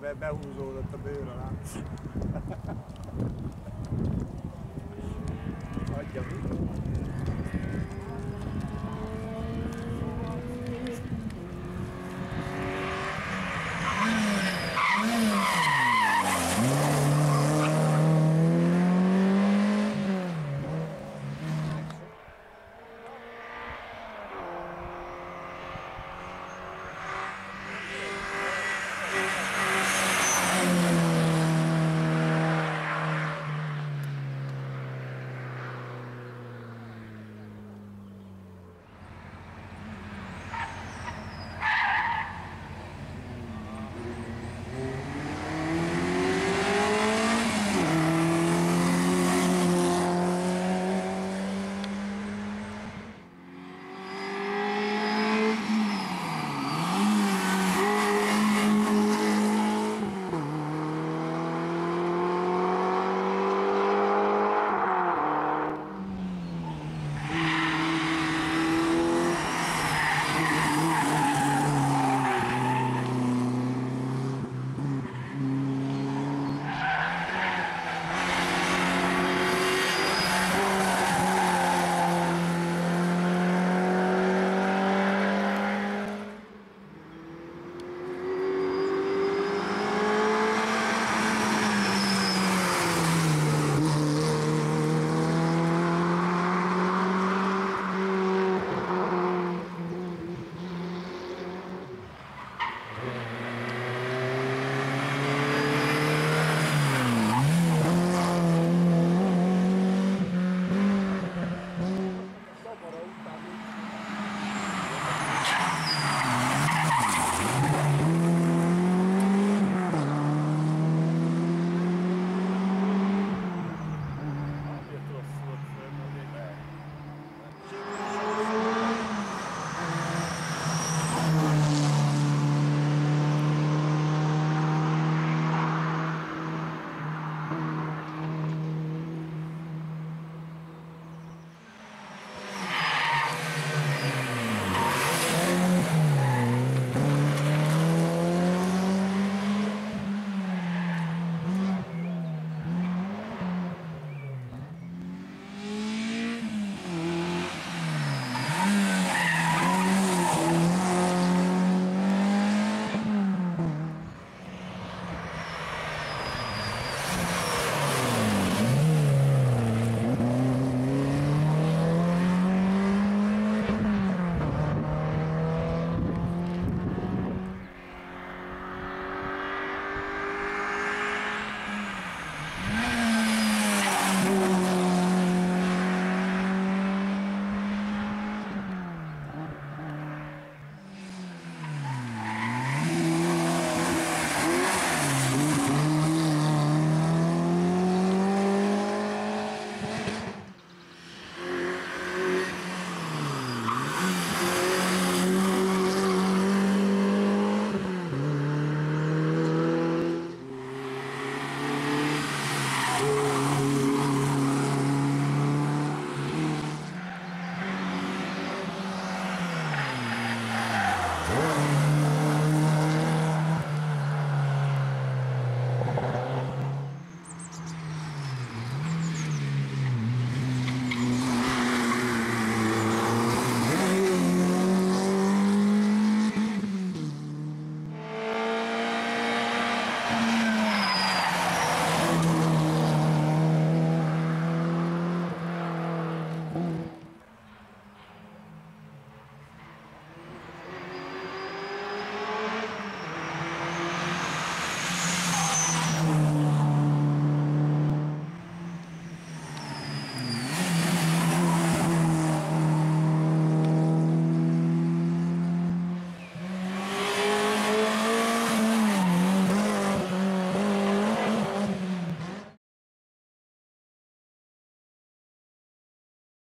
be, behúzódott a bőr alá.